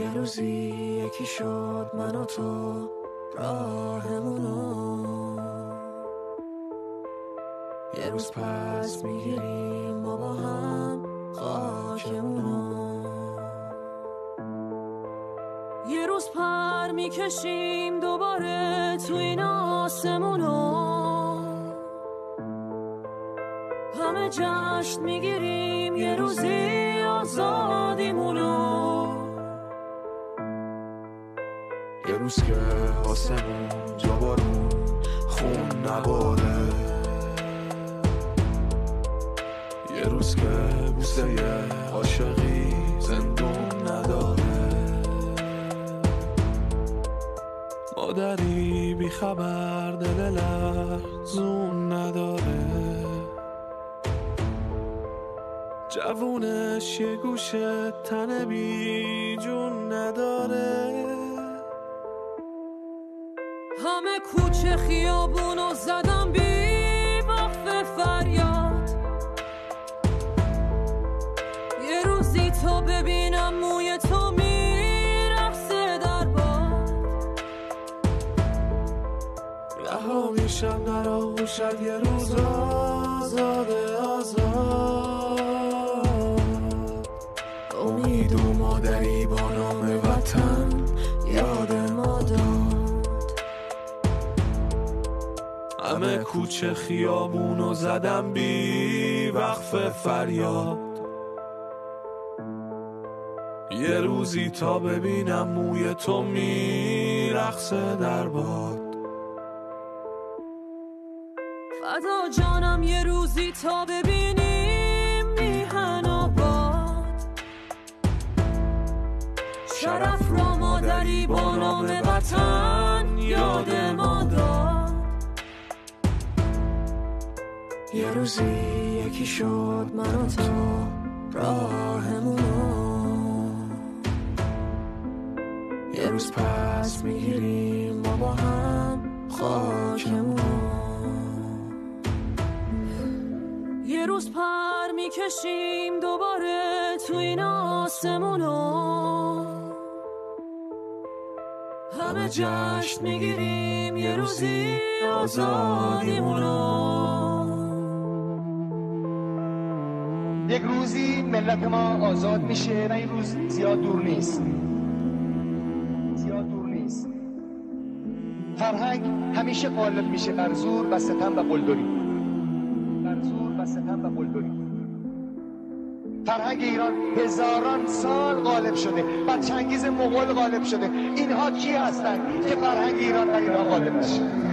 یه روزی یکی شد من و تو راهمونو یه روز پس می‌گیریم ما با هم خاکمونو یه روز پر می‌کشیم دوباره تو این آسمونو همه جشن می‌گیریم یه روزی آزادیمونو روز که آسمون جا بارون خون نباره. یه روز که بوسه عاشقی زندون نداره. مادری بی خبر دل لحظون نداره. جوونش یه گوشه تن بی جون نداره. کوچه خیابونو زدم بی وقف فریاد. یه روزی تو ببینم موی تو میرقصه در باد. رها میشم در آغوشت یه روز آزاده آزاد. امید و مادری با نام همه کوچه خیابونو زدم بی وقف فریاد. یه روزی تا ببینم موی تو میرقصه در باد. فدا جانم یه روزی تا ببینیم میهن آباد. شرف را مادری با نام وطن یاد ما داد. یه روزی یکی شد من و تو راهمونو. یه روز پس می‌گیریم ما با هم خاکمونو. یه روز پر می‌کشیم دوباره تو این آسمونو همه جشن می‌گیریم یه روزی آزادیمونو. یک روزی ملت ما آزاد میشه و این روز زیاد دور نیست. زیاد دور نیست. فرهنگ همیشه غالب میشه بر زور و ستم و قلدری. بر زور و ستم و قلدری. فرهنگ ایران هزاران سال غالب شده بر چنگیز مغول غالب شده. اینها کی هستند که فرهنگ ایران و ایران غالب میشه؟